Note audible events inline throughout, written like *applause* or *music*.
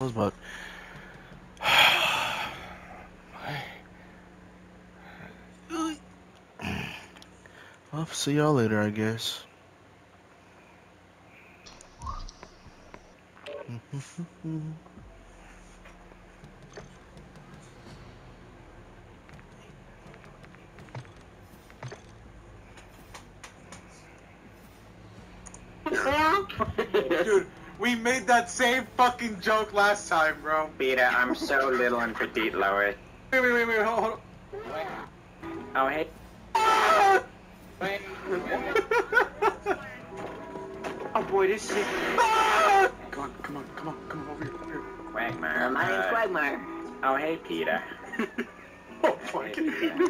but *sighs* I'll see y'all later, I guess. *laughs* Dude, we made that same fucking joke last time, bro. Peter, I'm so little and petite, Lois. Wait, wait, wait, wait, hold, hold. Oh, hey. *laughs* oh boy, this is Come on, come on, come on, come on, over here, over here. Quagmire. My name's Uh, Quagmire. Oh, hey, Peter. *laughs* Oh, fuck.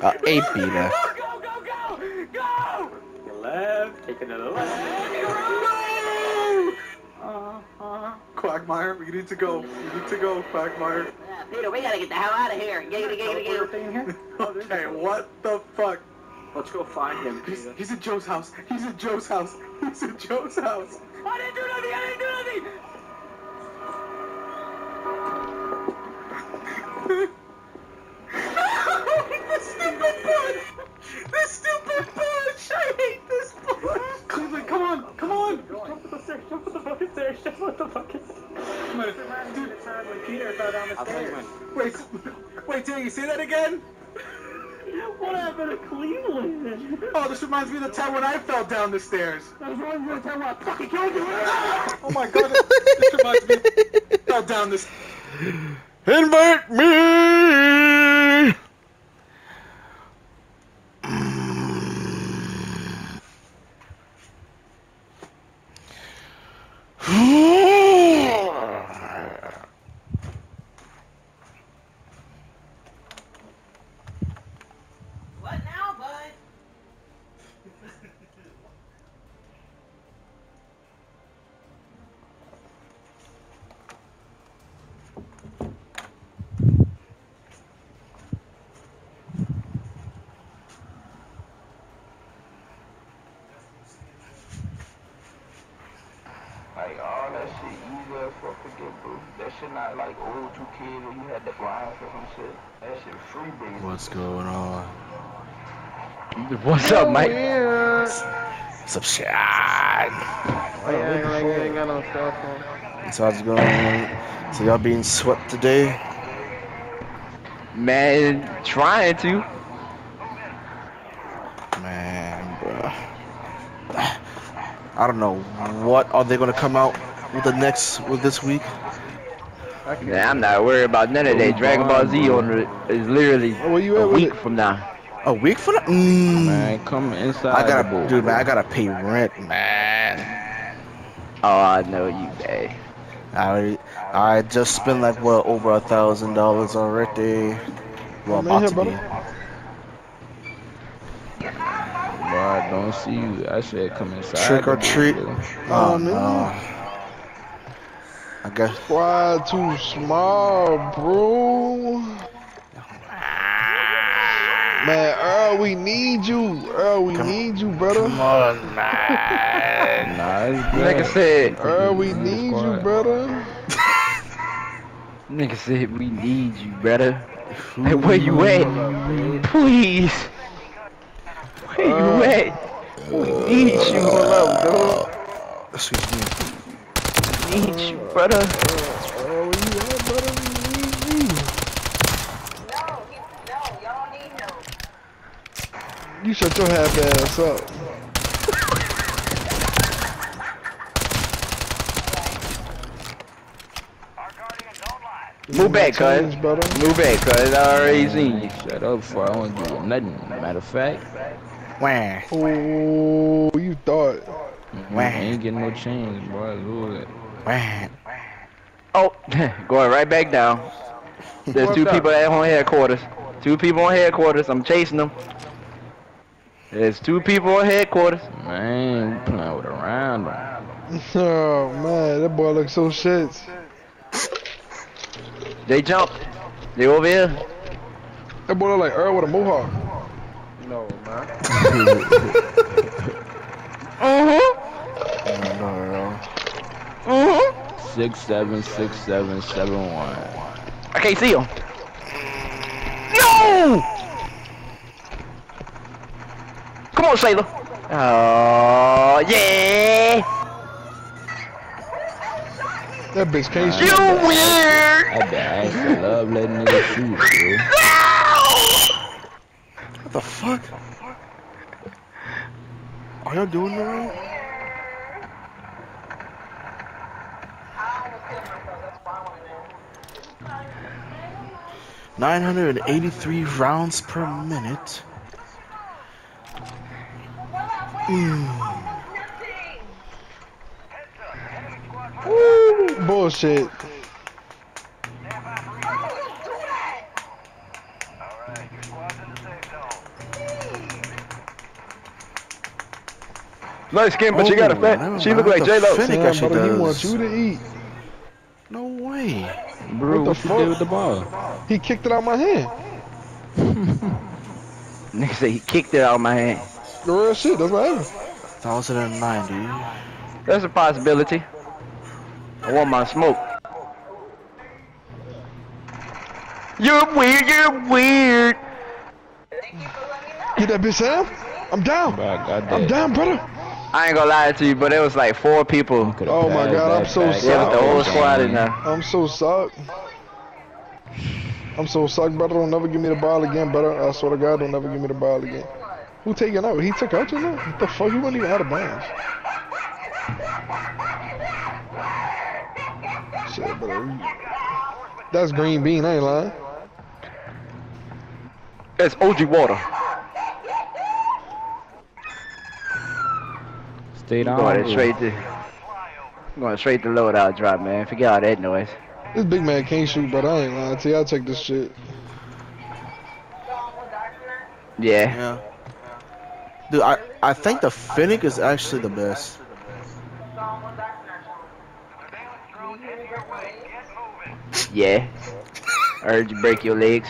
Uh, hey, Peter. *laughs* Go, go, go, go! To the left, take it to the left. Uh, Quagmire, we need to go. We need to go, Quagmire. Yeah, Peter, we gotta get the hell out of here. Giggity, giggity, giggity. *laughs* Okay, what the fuck? Let's go find him, He's, Peter. he's at Joe's house. He's at Joe's house. He's at Joe's house. I didn't do nothing, I didn't do nothing! this stupid bush! This stupid bush! I hate this bush! Cleveland, come on, come on! Jump up the stairs, jump up the fucking stairs, jump up the fucking stairs. Come on, dude. when Peter fell down the I'll tell *laughs* you stairs. Wait, wait, did you say that again? *laughs* What happened to Cleveland? Oh, this reminds me of the time when I fell down the stairs. I was wondering if I fucking killed you. *laughs* Oh my god, this, this reminds me of fell down this. Invite me! What now, bud? Like all that shit easy as fuck to get, bro. That shit not like old two kids where you had to grind for some shit. That shit free base. What's going on? What's up, Mike? What's up, Shad? Oh, yeah, like you ain't got no cell phone. So how's it going? So y'all being swept today? Man, trying to. Man, bro. I don't know what are they gonna come out with the next with this week. Man, I'm not worried about none of that. Dragon Ball Z on the, is literally Where you a week from now. A week from that? Mm. Man, come inside. I gotta, booth. dude, man, I gotta pay rent, man. Oh, I know you, babe. I I just spent like what over a thousand dollars already. Well, Come about here, to be. Bro, I don't see you. I said come inside. Trick or booth, treat. Oh Oh, no. Nigga. I guess. Why too small, bro? Man, Earl, we need you. Earl, we need you, brother. Come on, man. Nah, it's Nigga said, Earl, we need you, brother. *laughs* nigga said we need you, brother. Hey, where you at? Please. Where you Uh, at? We need you. Hold up, dog. Excuse me. Need you, brother. Earl, where you at, brother? We need you. You shut your half ass up. Move back, cuz. Move back, cuz. I already seen you. Shut up before I don't do nothing. Matter of fact, Wah, oh, you thought. Wah. I ain't getting no change, boy. Lord. Wah. Oh, *laughs* going right back down. There's two people at on headquarters. Two people on headquarters. I'm chasing them. There's two people on headquarters. Man, you playing with around him. *laughs* Oh man, that boy looks so shit. They jumped. They over here. That boy look like Earl with a mohawk. No, man. I *laughs* don't uh-huh know, Mhm. See six seven six seven seven one. I can't see him. No! Come on, Sailor. Oh, yeah! That bitch can't You shoot. weird! I bet I used to love letting niggas shoot, *laughs* bro. What the fuck? Are y'all doing it right? Nine hundred and eighty-three rounds per minute. Bullshit. Light skin, but you oh, got a Oh, fat. She look like J Lo. fin- think I Damn, should brother, he wants you to eat. No way. Bro, What the what you fuck? did with the ball? He kicked it out my hand. *laughs* Nigga said he kicked it out of my hand. The real shit. That's what happened. Thousand and ninety. That's a possibility. I want my smoke. You're weird, you're weird. Get that bitch down. I'm down. Bro, I got I'm down, brother. I ain't gonna lie to you, but it was like four people. Oh my God, I'm so Yeah, with sorry. the whole squad in there. I'm so sucked. I'm so sucked, brother. Don't never give me the ball again, brother. I swear to God, don't never give me the ball again. Who taking out? He took out just now? What the fuck? He wasn't even out of bounds. Shit, brother. That's green bean, I ain't lying. It's OG water. Stay down. Going straight to going straight to loadout drop, man. Forget all that noise. This big man can't shoot, but I ain't lying to you. I'll check this shit. Yeah. Yeah. Dude, I, I think the Finnick is actually the best. Yeah. I heard you break your legs.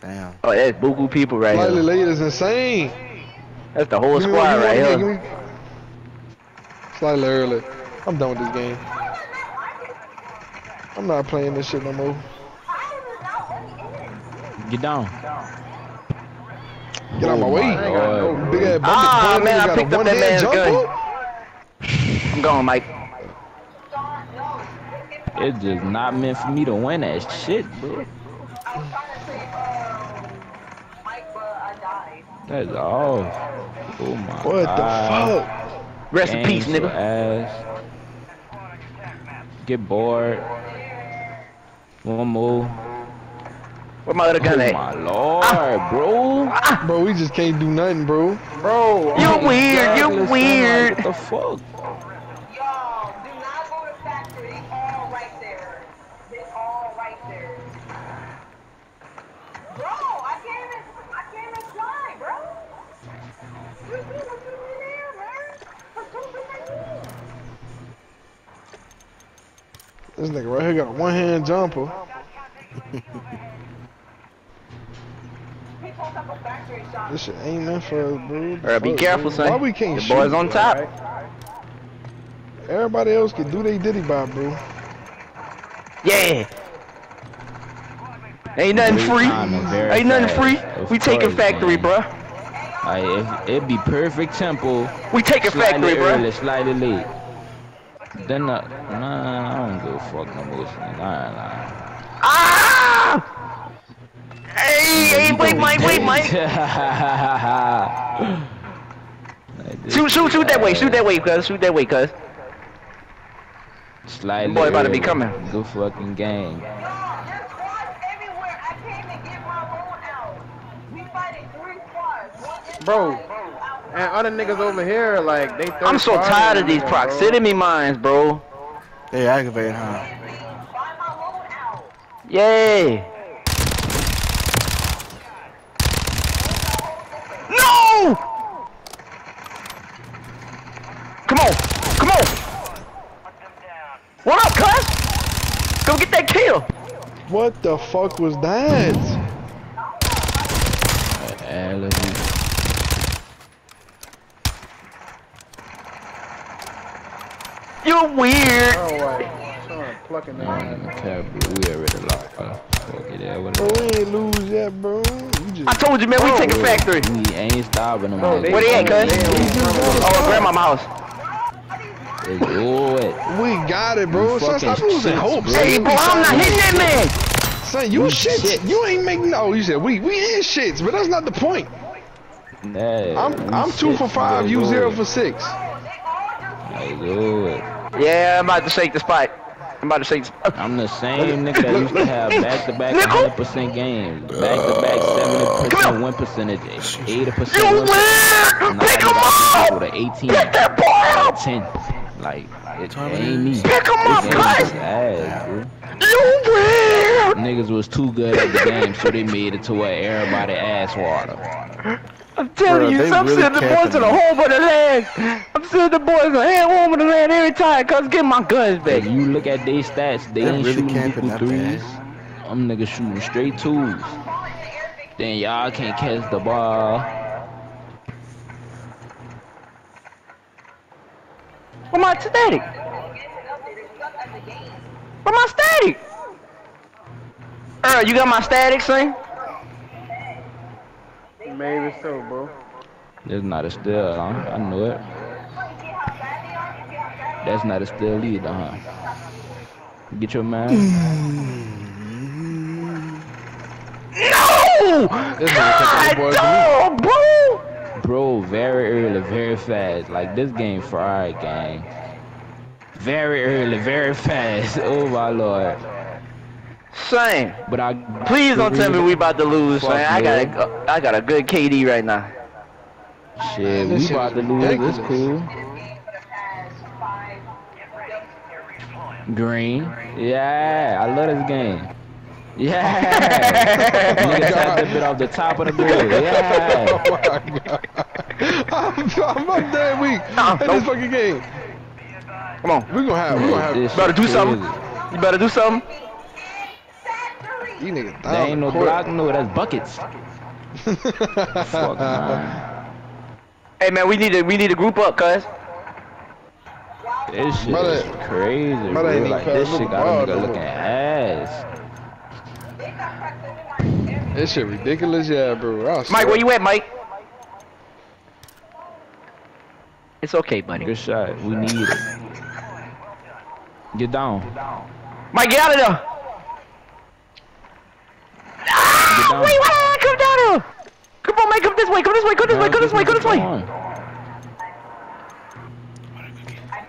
Damn. Oh, that's buku people right Slightly here. late is insane. That's the whole squad right want, here. give Slightly early. I'm done with this game. I'm not playing this shit no more. Get down. Get out of my way. Lord. Big ass Ah, man, I picked up that man's gun. Up? I'm going, Mike. It's just not meant for me to win that shit, bro. That's all. Oh my What god. the fuck? Rest in peace, nigga. Ass. Get bored. One more. Where my other gun Oh at? my lord, ah. bro. Ah. Bro, we just can't do nothing, bro. Bro. You're weird, you're weird. Like, what the fuck? This nigga right here got a one-hand jumper. He told up a factory shop. This shit ain't meant for us, bro. Alright, be careful, son. Why we can't The shoot? boys on top. Everybody else can do they diddy bop, bro. Yeah. Ain't nothing free. time and very Ain't nothing free. Of We taking course, factory, man. bruh. Like, it, it'd be perfect tempo. We taking factory, Slightly bruh. early, slightly late. Then, uh, nah, I don't give a fuck no more. son. Nah, nah. Ah! Hey, hey, wait, Mike, wait, Mike. Like *laughs* Shoot, shoot, shoot that way, shoot that way, cuz. Shoot that way, cuz. Slightly Boy about to be coming. Good fucking game. Y'all, there's squads everywhere. I can't even get my loadout. We fighting three squads. One in Bro, and other niggas over here, like, they I'm so tired of these proximity mines, bro. They aggravating, huh? Buy my loadout. Yay. No! Come on, come on. What up, cuz? Go get that kill. What the fuck was that? You're weird. Oh, wait. Plucking that. Okay, we already lost. Uh, fuck it, yeah, Bro, whatever. we ain't lose yet, bro. Just I told you, man, we taking factory. We ain't stopping them. Bro, niggas. they- Where they at, cuz? They don't- Oh, at grandma's house. It's good. We got it, bro. You Son, stop losing shits, hope. bro. Hey, bro, I'm not hitting that man. Son, you We shits. shits. You ain't making. No, you said we. We in shits, but that's not the point. Yeah, I'm I'm two for five. You good. zero for six. Like, good. Yeah, I'm about to shake the spot. I'm about to shake. The... I'm the same nigga that used to have back-to-back 100% games, back-to-back uh, 70% win percentage, 80% You win win! percentage. Pick him Now up! with an 18, Pick that boy up! 10. Like, it ain't me. Pick him up, This cuz! is ass, bro. You win! Niggas was too good at the game, so they made it to where everybody ass water. I'm telling Bruh, you, they I'm really sending the boys camping to the me. home of the land. I'm sending the boys to the hand home of the land every time, cuz get my guns back. If you look at their stats, they They're ain't really shooting camping equal that threes. bad. Them niggas shooting straight twos. Then y'all can't catch the ball. Where my static? Where my static? Earl, you got my static, son? Maybe so, bro. That's not a steal, huh? I knew it. That's not a steal either, huh? Get your man. Mm. No! This God, took the boys to dog, me. bro! Bro, very early, very fast. Like this game fried gang. Very early, very fast. Oh my lord. Son, But I please don't tell me we about to lose, Fuck son. I got a, I got a good KD right now. shit, This we about to lose. It's ridiculous. cool. Green. Yeah, I love this game. Yeah. *laughs* Niggas had the bit off the top of the board. *laughs* Yeah. Oh my god. I'm, I'm up there weak in this fucking game. Come on, We're gonna have. we're gonna have. This better do something. You better do something. These niggas There ain't no down the court. block, no, that's buckets. *laughs* Fuck, man. Hey man, we need to we need to group up, cuz. This shit Brother- is crazy, brother bro. ain't Like, this shit got a nigga looking ass. This shit ridiculous, yeah, bro. I Mike, where you at, Mike? It's okay, buddy. Good shot. We need it. Get down. Mike, get out of there. Get Ah, down. wait, wait, come down here. Come on, Mike, come this way, come this way, come this way, come this way, come this way. Come on.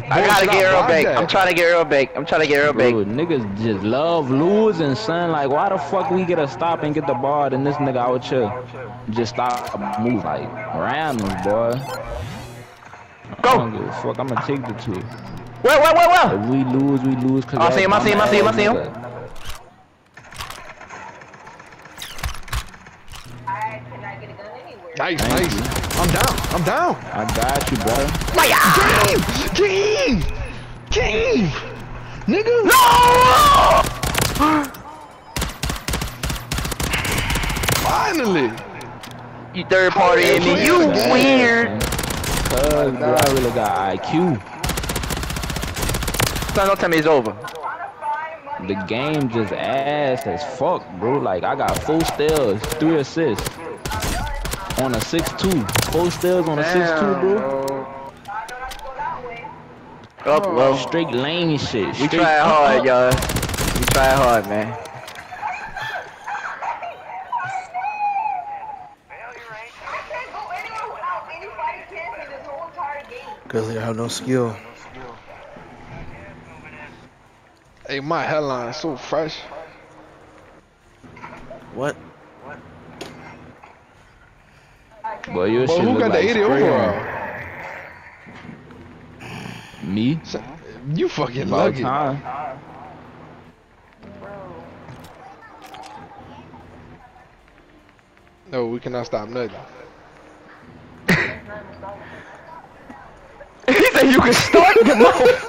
I gotta get stop Earl block back. that. I'm trying to get Earl back. I'm trying to get Earl back. Bro, niggas just love losing, son. Like, why the fuck we get a stop and get the ball, and this nigga out here just stop move like random, boy. Go. I don't give a fuck. I'ma take the two. Where, where, where, where? If we lose, we lose. Cause I see him, I see him, I see him, I see him. Nigga. I cannot get a gun anywhere. Nice, Thank nice. I'm down. I'm down. I got you, brother. Fire! Game! Game! Nigga! No! *gasps* Finally! You third party in me. You Yeah. weird. Cause bro, I really got IQ. Son, don't tell me it's over. The game just ass as fuck, bro. Like I got full steals, three assists on a six-two. Four steals on a six-two, bro. Oh, well. Straight lane shit. We Straight try up, hard, y'all. We try hard, man. I can't go anywhere without anybody camping this whole entire game. Cause they have no skill. Hey, my headline is so fresh. What? Boy, your But shit who got like the 80 spray overall? Me? You fucking About lucky. time. No, we cannot stop nothing. *laughs* he said you can start the mouth.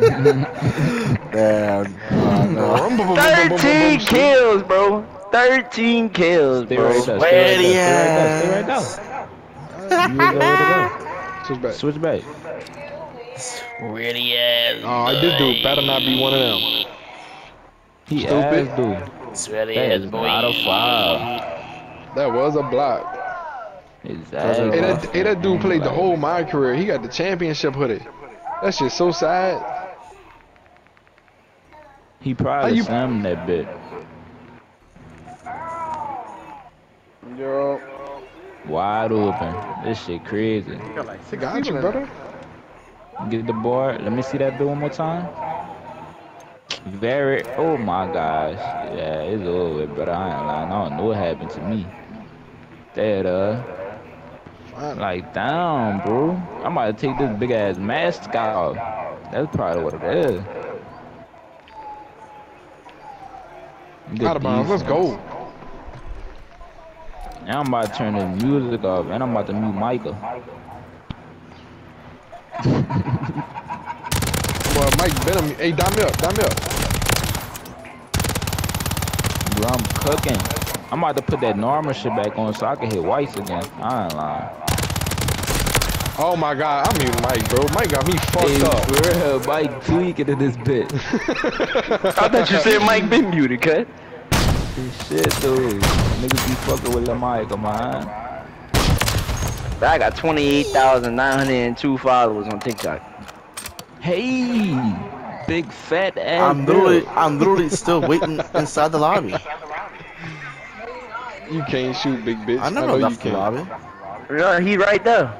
*laughs* Damn. Oh, no. 13 kills, bro. 13 kills, Stay bro. right there. Stay right there. Stay right there. Stay right there. Switch back. Switch back. Ready as. Oh, this dude better not be one of them. He Stupid. ass dude. Sweaty That as boy. not a foul. That was a block. Exactly. Hey, that, hey, that dude played the whole my career. He got the championship hoodie. That shit so sad. He probably you- slammed that bit. Wide open. This shit crazy. you got like six you, brother. Get the board. Let me see that bit one more time. Very. Oh my gosh. Yeah, it's over, brother. I ain't lying. I don't know what happened to me. That uh. Like, down, bro. I'm about to take this big ass mask off. That's probably what it is. Good Out of bounds. Let's go. Now I'm about to turn the music off, and I'm about to mute Micah. *laughs* Boy, Mike Benham. Hey, dime me up. Dime me up. Bro, I'm cooking. I'm about to put that normal shit back on so I can hit whites again. I ain't lying. Oh my God, I'm muting Mike, bro. Mike got me fucked Hey, up. for real, Mike tweaking in this bitch. *laughs* I thought you said Mike been muted, cut. Shit, dude. Niggas be fucking with Lil Mike, man. I got 28,902 followers on TikTok. Hey, big fat ass. I'm literally, I'm literally still waiting inside the lobby. You can't shoot, big bitch. I never know you the can't. lobby. Yeah, he right there.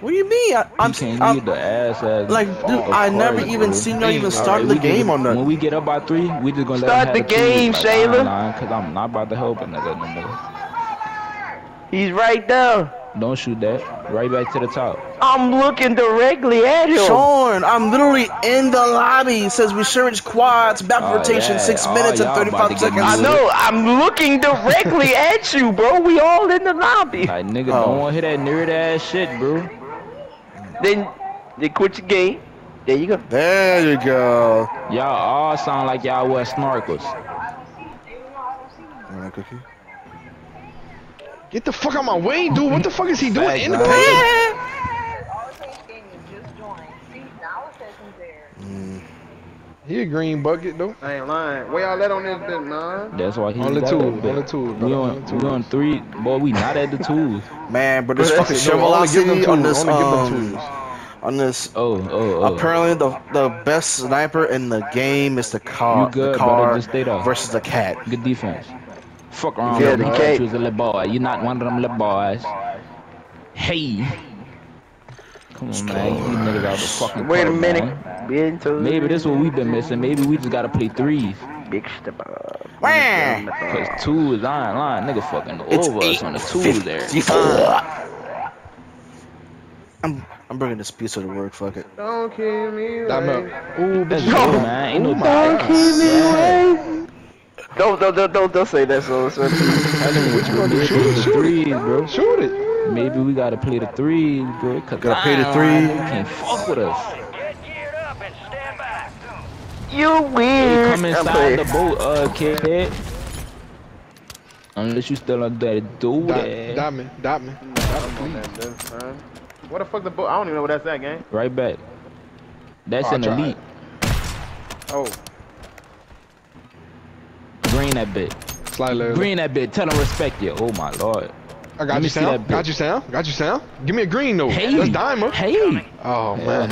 What do you mean? I, I'm, You can't I'm the ass ass. like, dude, I never even seen y'all even start the game on that. When we get up by three, we just gonna Start him the game, like, Shayla. I ain't Cause I'm not about to help a nigga no more. He's right there. Don't shoot that. Right back to the top. I'm looking directly at him. Sean, I'm literally in the lobby. It says resurgence quads, back Oh, rotation, yeah. six Oh, minutes and y'all about to 35 seconds. I know. I'm looking directly *laughs* at you, bro. We all in the lobby. Like nigga, Oh. don't want to hear that nerd ass shit, bro. Then they quit your game. There you go. There you go. Y'all all sound like y'all wear snorkels. You want a cookie? Get the fuck out of my way, dude. What the fuck is he doing Fact, in the man. paint? He a green bucket, though. I ain't lying. Where y'all at on this bit, man? That's why he Only got two, that bit. only two, We brother, on, only two. we on three, boy. We not at the twos. *laughs* Man, but this fucking that's it. No, only give them Chevelocity two. on this, Only give them um, on this. Oh, oh, oh. Apparently, the the best sniper in the game is the car, You good, the brother, car just stay there. versus the cat. Good defense. Fuck around, Yeah, yeah, DK. DK. You a little boy. You not one of them little boys. Hey. Come on, man. Get these niggas out the fucking Wait a court, minute. man. Maybe this what we've been missing. Maybe we just gotta play threes. big step up. Wah! Cause two is ain't lying. Nigga fucking It's over us on the two there. 8:54. I'm I'm bringing this piece of the work. Fuck it. Don't kill me. Dime like- up. Ooh, That's bitch. good, man. Ain't no Don't keep me Yeah. Don't, don't, don't, don't, don't say that, so. so. *laughs* I know what you gonna do. Maybe Shoot it, shoot it. bro. Shoot it. Maybe we gotta play the three, bro. Gotta play the three. You can't fuck with us. You Hey, weird. come I'm inside the boat, uh, kid. Unless you still on that do Dot, that. dot me, dot me. Dot me, please. That does, man. What the fuck the boat? I don't even know what that's at, gang. Right back. That's Oh, an tried. elite. Oh, Green that bit. Slide letter. Green that bit. Tell them respect you. Oh my lord. I got me you see sound. Got you sound. Got you sound. Give me a green though. Hey. That's dimer. Hey. Oh man.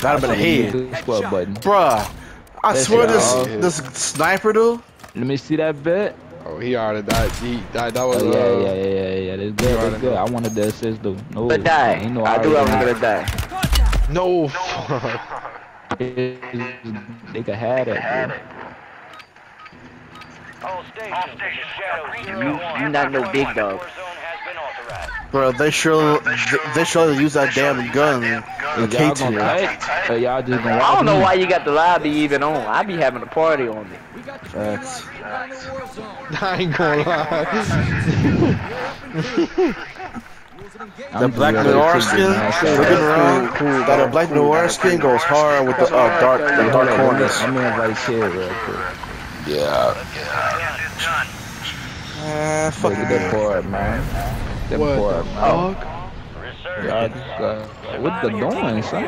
That'd been a head, Good squad button. bruh. I That's swear this dog. this sniper dude. Let me see that bit. Oh, he already died. He died. That was Oh, uh. yeah, yeah, yeah, yeah, yeah. That's good. already That's good. I wanted the assist though. No. But die. Ain't no I do. I'm gonna die. No. *laughs* fuck. They could have that. Bro. You, you not no big dog. Bro, they sure they sure use that damn gun in K gonna tier. y'all just gonna I don't know me? why you got the lobby even on. I be having a party on me. Facts. *laughs* I ain't gonna lie. *laughs* The black noir skin, this man. Shut looking up. around, that a black noir skin goes hard with the uh, dark the dark corners. I'm in right here real quick. Yeah. Ah, fuck Look at that board, man. That What board, the man. fuck? Y'all uh, what the doing, son?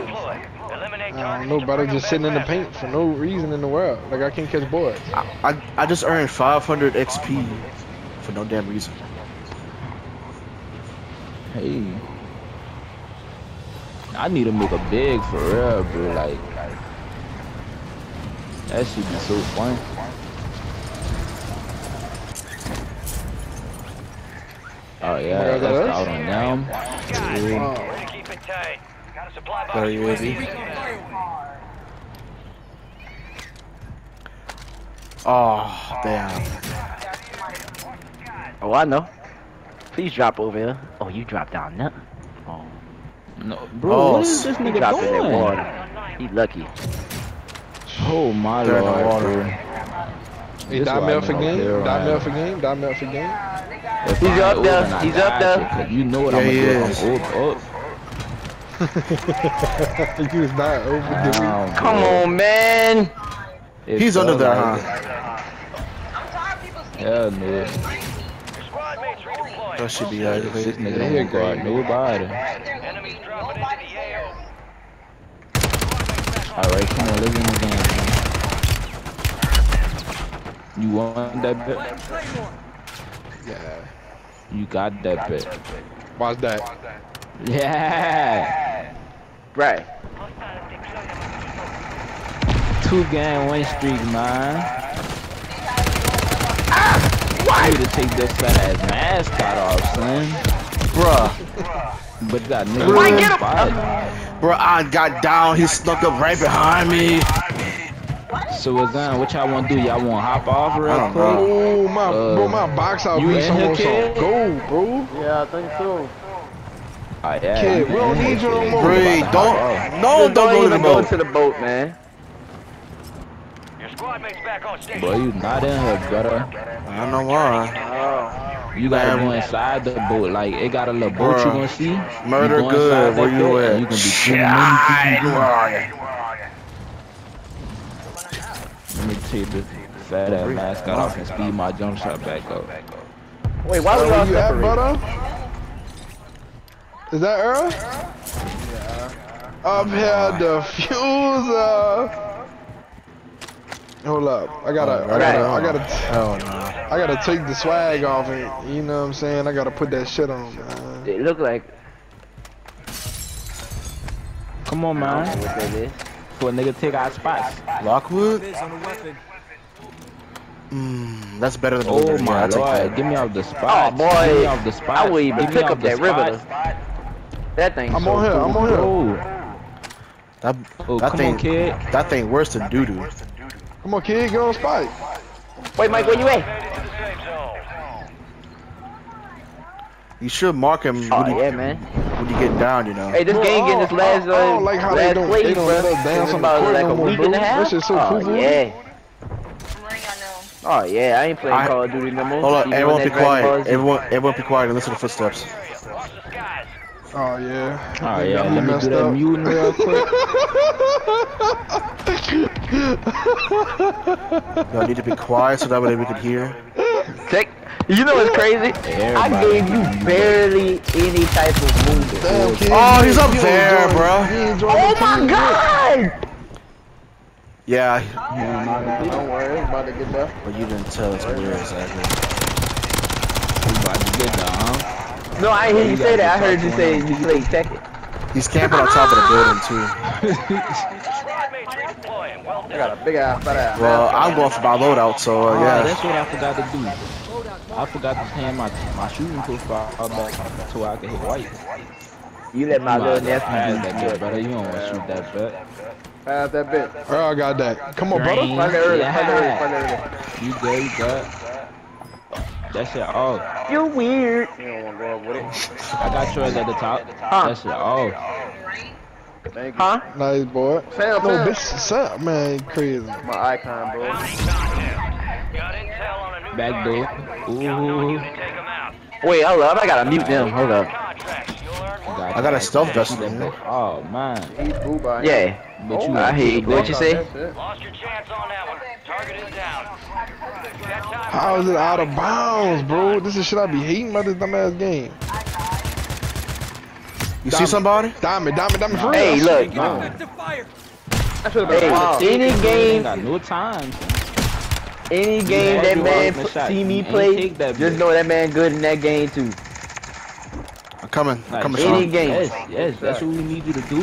I don't know, brother. Just sitting in the paint for no reason in the world. Like I can't catch boards. I, I I just earned 500 XP for no damn reason. Hey. I need to make a big for real, bro. Like, that should be so fun. Oh yeah, Yeah, that's that is? out on them. Better UAV. Oh damn. Oh, I know. Please drop over here. Oh, you dropped down there. Oh, No, bro, Oh, what is this nigga dropped in that doing? water. He lucky. Oh my They're in the lord, water. bro. Hey, This me I up for game. they're me around. up for game. Dime me up for game. If He's I up ain't there, he's up got there. You know what Yeah, I'm he gonna do. is. I'm up, *laughs* up. you was not over the Down, Come bro. on, man. It He's under there, like huh? it. Hell no. That should be This aggravated. nigga Yeah, don't guard nobody. Alright, come on, let's in the game. You want that bit? Yeah. You got that bit. Watch that. Yeah! Right. Two game win streak, man. Ah! Why? You to take this fat ass mascot off, son. Bruh, But that nigga Bruh. on Get spot. bruh, I got down. He snuck up right behind me. So what's that? What y'all want to do? Y'all want to hop off real I quick? Oh my, Uh, bro, my box out you beat in some here, on some kid? gold, bro. Yeah, I think so. Oh, yeah, Kid, we don't need you no more. kid. Bree, About to don't, no, don't go to the even go boat. to the boat, man. Bro, you not in here, brother. I don't know why. You gotta Man. go inside the boat. Like, it got a little boat you Bruh. gonna see. Murder you go good. inside Where you at? You can be Shit, doing anything you where want. are you? Let me take this fat ass mascot off and speed my jump shot back up. Wait, why we Where all you at, separated? brother? Is that Earl? Yeah. Up here, diffuser. Hold up, I gotta, oh, I gotta, I gotta, Hell no. I gotta take the swag off and you know what I'm saying. I gotta put that shit on, man. It look like Come on, I don't man. know what that is. For a nigga take our spots. Lockwood? Mmm, that's better than Oh Blueberry. my yeah, I take lord, that. me off the Oh spot. boy, Get me off the spot. I will even Get pick up that spot. river. That thing. I'm so on here, cool. I'm on here. Oh, That, oh that thing, on, kid. that thing worse than doo doo. Come on, kid, get on spike. Wait, Mike, where you at? You should mark him Oh when, you, yeah, man. when you get down, you know. Hey, this Bro, game getting I this don't- last I don't uh, like how they last don't- place, they don't bro. let us dance It's on the about court like no a more, week bro. and a half. That shit's so oh cool, yeah. Ring, I know. Oh yeah, I ain't playing I- Call of Duty no more. Hold on, everyone be that Dragon Ball quiet. Everyone, everyone be quiet and listen to the footsteps. Oh yeah. Oh yeah, let me messed do that up. muting real *laughs* quick. Y'all need to be quiet so that way we can hear. Check. You know what's crazy? I gave you barely any type of movement. Damn. Oh, he's up You there, bro. you enjoying Oh my team, god! Yeah, Don't worry, it's about to get there. but you didn't tell us where exactly. We about to get down, huh? No, I didn't hear you say that. I heard you say you played Tekken. He's camping on top of the building too. I got a big ass fat ass. Well, I'm going for my loadout, so uh, Oh, yeah. that's what I forgot to do. I forgot to hand my my shooting profile back so I can hit white. You let my You little might as nephew that do bit, brother. You don't want to shoot that bit. Pass that bit. bitch. I got that. Come on, brother. Green. Find it early, Yeah. find it early, find it early. You good? You good? That shit off. You weird. You don't want to go up with it. *laughs* I got yours at the top. Huh? That shit off. Thank you. Huh? Nice boy. Sam, No, Sam. bitch, Sam, man, crazy. My icon, bro. Back door. Ooh. Wait, hold up. I gotta mute them. Hold up. I got a stealth vest in here. Oh man. He's boo by him. Yeah. But you oh, I hear you. What you say? That's it. How is it out of bounds, bro? This is shit I be hating about this dumbass game. You see somebody? Diamond, diamond, diamond, for real. Hey, look. Nah. That should have Hey, been any game, got no time. any game that man see me play, just know that man good in that game too. I'm coming. I'm Like, coming, any Sean. game. Yes, yes, that's what we need you to do.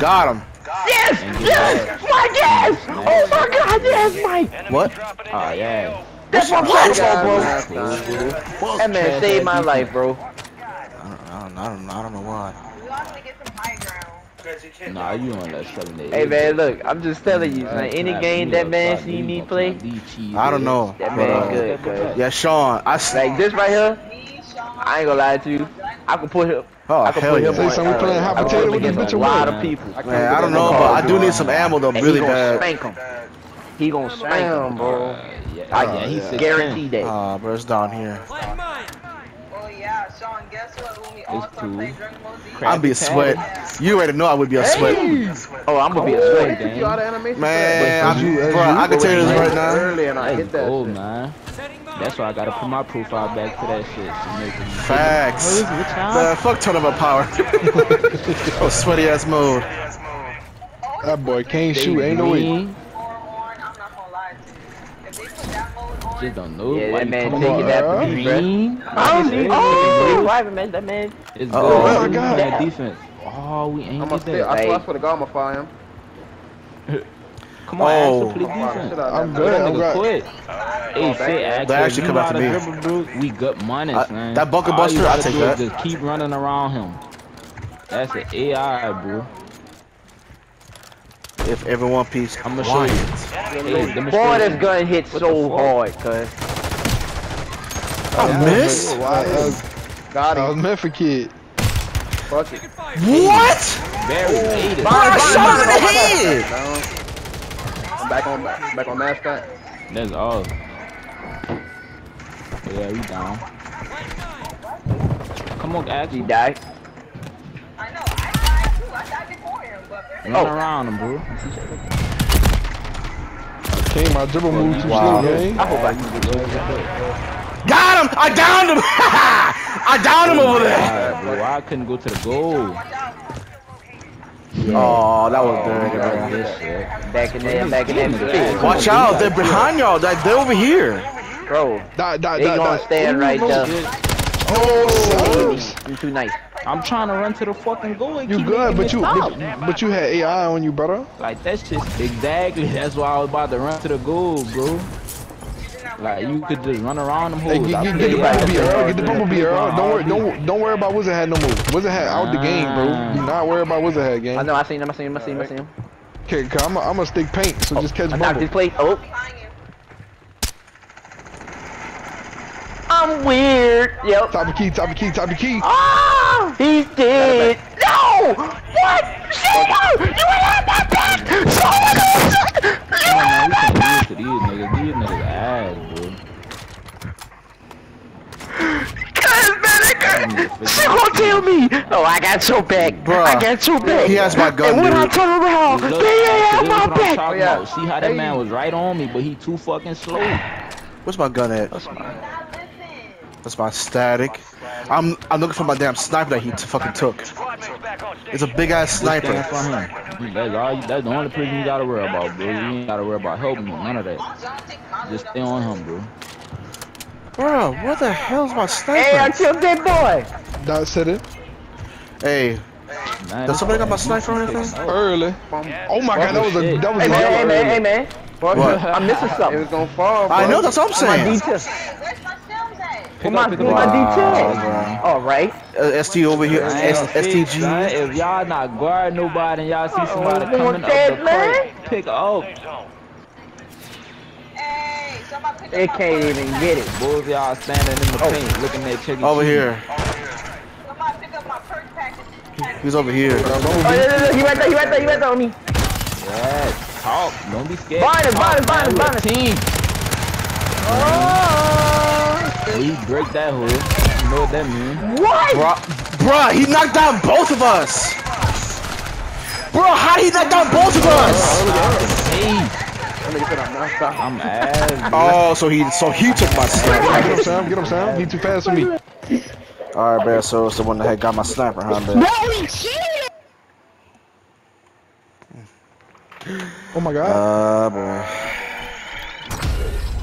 Got him. Yes, yes, Mike, yes. Oh my God, yes, Mike. What? Oh yeah. That's what I'm talking about, bro. Fuck That man saved my life, bro. I don't, I don't, I don't, I don't know why. We all need to get some high ground. Nah, you on that seven days. Hey man, look, I'm just telling you, man. Any game that man see me play, I don't know. that man uh, good, cuz. Yeah, Sean. I Like this right here, I ain't gonna lie to you. I can put him. Oh I can hell put him yeah. Say on. something, we playing hot potato put him with this against bitch a lot of people. Man, I don't know, but I do need some ammo though, And really he gonna bad. spank him. He gonna spank him, bro. Yeah, I yeah, he's can guarantee that. Ah, bro, it's down here. Oh yeah, Sean, guess what? When we all It's cool. playing Dragon Ball Z. Crap. I'd be a sweat. You already know I would be a sweat. Oh, I'm gonna be a sweat. gang. You out of animation? Man, As you- bro, I can tell you this right now. Early and I Let's hit that go, man. That's why I gotta put my profile back to that shit to make it. Facts. What is it, child? The fuck tournament power. *laughs* oh, sweaty ass mode. That boy can't shoot. Ain't no way. Green, Four on, I'm not gonna lie to you. If they put that mode on, Just don't know. Yeah, why that you man taking that from me, bruh. green. Oh, It's oh, good. why, man? That man. It's Uh-oh. good. Oh, We God. need that defense. Oh, we ain't get gonna stay. that. I swear, I Hey. swear to God, I'm gonna fire him. Come on, Oh. Axel, play I'm defense. I'm good. That I'm good. quit. Hey, say Axel, They actually come know after how to me. dribble. We gut minus, I- man. that bunker buster, I take do that. is Just keep running around him. That's an AI, bro. If every one piece, I'ma show you. Hey. Boy, this gun hit so hard, cuz. I miss. That was, Got that was meant for kid. Fuck it. What? Very hated. Bro, I shot him in the head. Down. I'm back on back on mascot. That's all. Yeah, we down. Come on, He Axel. died. I know, I died too. I died before him, but Run Oh. around him, bro. King, my dribble move too Wow. slow, gang. I hope I can get it. Got him! I downed him! *laughs* I downed him over there! Alright, bro. Why I couldn't go to the goal? Oh, that was Oh, dirty, got bro. this shit. Back in there, back in there. Watch out, they're behind y'all. Like, they're over here. Bro, Dot, dot, they dot, gonna dot. stand right there. Oh, You too nice. I'm trying to run to the fucking goal and you keep good, but you, but, but you had AI on you, brother. Like that's just exactly that's why I was about to run to the goal, bro. Like you could just run around them Hey, holes. get, get, get the like bumblebee. Earl. Get the bumblebee, Earl. Don't worry, don't, don't worry about Wizard had no move. Wizard had out the game, bro. Do not worry about Wizard had I know, I seen him, I seen him, I seen him, I seen him. Okay, I'm, a, I'm a stick paint, so oh, just catch I knocked his bumble. plate. Oh, behind you. I'm weird. Yep. Top of key, top of key, top of key. Ah, he's dead. No! What? Shit, you ain't had that back! Come on, man, we can't lose to these niggas. These niggas ass, bro. Cuz, man, she gonna tell me. Oh, I got your back. Bruh. I got your back. He has my gun, And when I turn around, Look, they ain't have my what I'm back. talking yeah. See how that man was right on me, but he too fucking slow. Where's my gun at? Now listen. That's my static. I'm I'm looking for my damn sniper that he t- fucking took. It's a big ass Stand sniper. for him. That's all. you- That's the only person you gotta worry about, bro. You ain't gotta worry about helping him. None of that. Just stay on him, bro. Bro, what the hell's my sniper? Hey, I sniper? killed that boy. Dot said it Hey, Man, does somebody got my sniper or anything? early. Oh my god, that was a that was Hey, a man, hey, yellow. man, hey, man. What? I'm missing something. *laughs* It was gonna fall. I know, that's what I'm saying. D10. My films at? Where my, pick up my Wow, D10? All right. Uh, ST over here, I S- ain't fixed, son. STG. If y'all not guard nobody and y'all see somebody Oh, coming up dead the man. court, pick up. Hey, somebody pick They can't even get it. Both of y'all standing in the paint looking at Chuck E. Over Cheese. here. Somebody pick up my first package. He's over here. Oh, look, look, look, he right there, he right there, he right there on me. Yeah, talk. Don't be scared. Bind him, Talk, bind him, bind him, bind We Team. Oh. We break that hood. You know what that means? What? Bruh, bruh, he knocked down both of us. Bro, how did he knock down both of us? Hey, That nigga said I'm not ass. Oh, so he so he took my sniper. Get him, Sam. Get him, Sam. He too fast for me. All right, man. So it's the one that had got my sniper, huh, man? Oh my god. Uh, boy.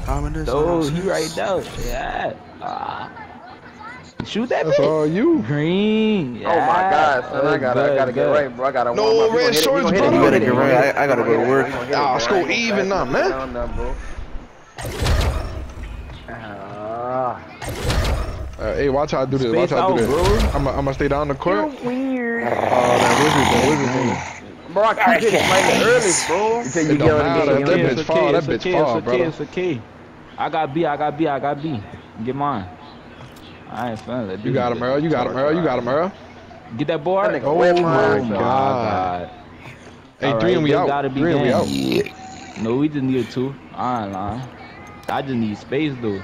I'm in this. Oh, house. he right there. Yeah. Ah. Shoot that That's bitch. all you. Green. Yeah. Oh my god, son, I gotta, I gotta get good. right, bro. I gotta No, warm up. We red gonna hit it, shorts, bro. You gotta get right. I- I gotta we go to work. hit it, we gonna hit it, Ah, bro. let's go even back now, man. down now, bro. Uh, hey, watch how I do this. Watch how I do out, this. bro. I'm gonna stay down the court. Weird. Oh, that wizard, that wizard thing. Bro, I keep getting playing early, bro. Until It you don't get on the matter. game. That It's bitch okay, fall, that bitch okay, fall, it's okay, brother. It's okay. I got B, I got B, I got B. Get mine. I ain't feeling it. You got him, Earl. You got him, Earl. You got him, Earl. Get that board. That nigga Oh my mine, son. my God. god. Hey, All three right, and we this out. gotta be Three and we out. game. No, we just need two. I ain't lying. I just need space though.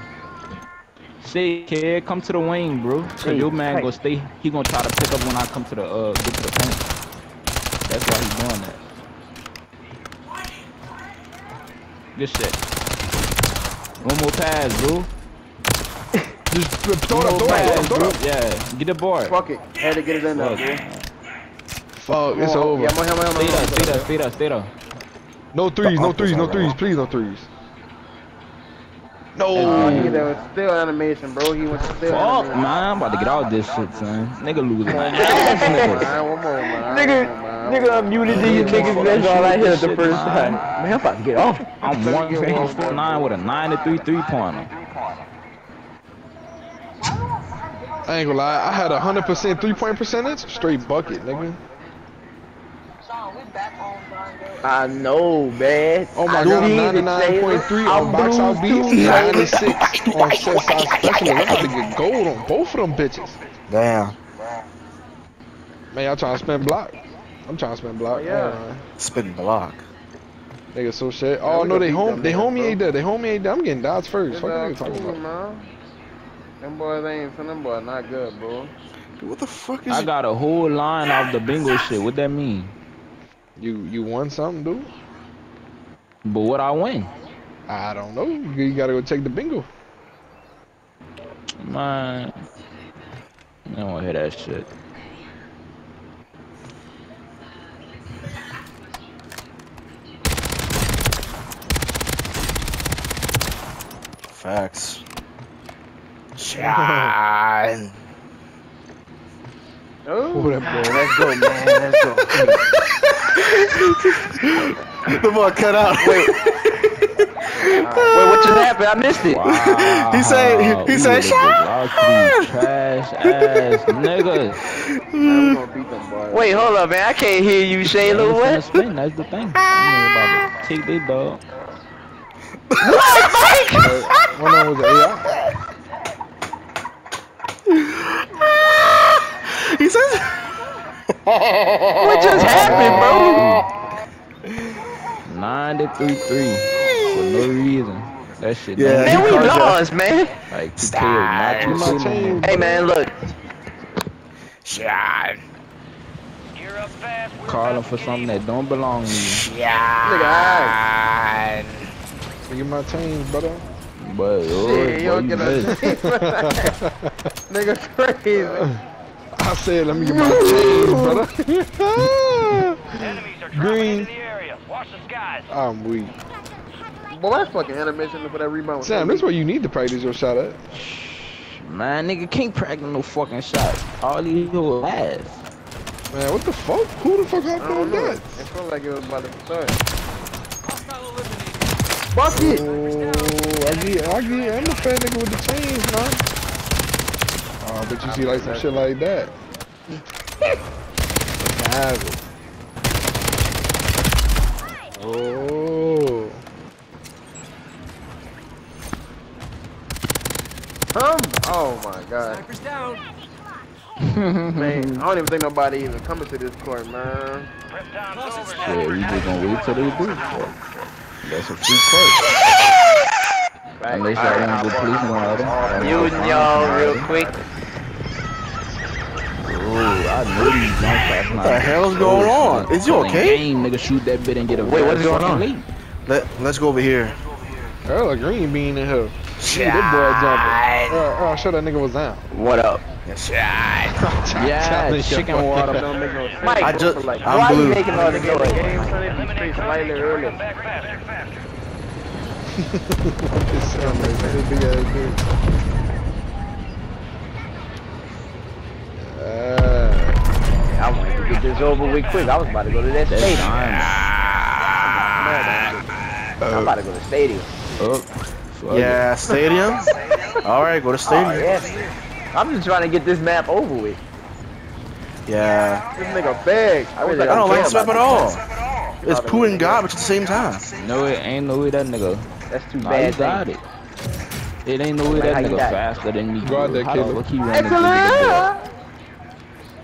Say, kid, come to the wing, bro. Cause Hey, your man hey. gonna stay. He gonna try to pick up when I come to the uh get to the paint. That's why he's doing that. Good shit. One more pass, bro. *laughs* Just throw it One up, throw it up, throw it up. Yeah, get the board. Fuck it. Had to get it in there, Fuck. bro. Fuck, it's on. over. Yeah, I'm on him, I'm on Stay him, there, stay on there, stay there, stay there. No threes, no threes, no threes. Please, no threes. Oh, No. he that was still animation, bro. He went to still Fuck, animation. man, I'm about to get out this shit, son. Nigga losing my ass, more, man. One *laughs* more, man. Nigga, One more, man. Nigga, I'm muted these niggas. That's all I heard the first time. Man, I'm about to get off. I'm one game for nine with a 93 three pointer. I ain't gonna lie. I had a hundred percent three point percentage. Straight bucket, nigga. I know, man. Oh my I god, need I'm to say 99.3 it. on I'm box out blue beats, 96 on set side special. I'm about to get gold on both of them bitches. Damn. Man, y'all trying to spend block. I'm trying to spend block. Oh, yeah. Spin block. nigga, so shit. Yeah, Oh no, they home, they niggas, homie bro. ain't there. They homie ain't there. I'm getting dots first. It's Fuck all nigga talking about. man. Them boys ain't, son, them boys not good, bro. Dude, what the fuck is I it? got a whole line off the bingo shit. What that mean? You you won something, dude? But what I win? I don't know. You, you gotta go check the bingo. Man, I don't wanna hear that shit. Facts. Shine. Oh, Who that boy? let's go, man. Let's go. *laughs* the boy cut out. Wait. *laughs* Wait, what just happened? I missed it. Wow. He said- he we said, would've "Shut lost trash *laughs* ass niggas. Man, we gonna beat them boys. Wait, hold up, man. I can't hear you, Shayla. They finna What? spin, That's the thing. I'm about to take they dog. One of them was an AI. he says. *laughs* What just happened, bro? 93 3 for no reason. That shit. Yeah, Man, we lost, man. Like, to kill, not Give to my kill. Hey, man, look. Shine. Calling for something that don't belong to you. Nigga, ass. Give my chains, brother. But, oh, Shit, boy, you don't you get missed. a Nigga crazy. I said, let me get my chains, brother. Enemies are Green. I'm weak. Boy, that's fucking animation for that rebound. Sam, this is where you need to practice your shot at. Man, nigga can't practice no fucking shot. All these little ass. Man, what the fuck? Who the fuck I hopped on that? It felt like it was about to start. Fuck it! Oh, I get, I get, I'm a fan nigga with the chains, man. Oh, but you see like some shit like that. Have it. Oh. Um, oh my god. *laughs* man, I don't even think nobody even coming to this court, man. Shit, we just gonna wait till they do. Fuck. That's a free court. Unless y'all wanna go police and all that. Muting y'all real quick. Oh, I know these jump shots. What the hell's going on? Is you okay? Game, nigga, shoot that bit and get a Wait, what's going on? Late. Let, let's go over here. Earl a green bean in here. Shit, that boy jumping. Earl, Earl, show that nigga was down. What up? Yes. Yeah, chicken water. Don't make no. Mike, I just, like, I'm why are you making all the Game, noise? game, son, it be straight slightly early. It sound like that big. Uh, I wanted to get this over with quick. I was about to go to that That's stadium. time. I'm about to *laughs* go to stadium. Oh. Yeah, stadium. All right, go to Oh, stadium. yeah. I'm just trying to get this map over with. Yeah. This nigga big. I, really I don't like care this map at all. It's poo and garbage at the same time. No, it ain't no way that nigga. That's too Nah, you bad. got it. It ain't no way that nigga got faster than me. Go that bro. there, How the Caleb. fuck he running through the?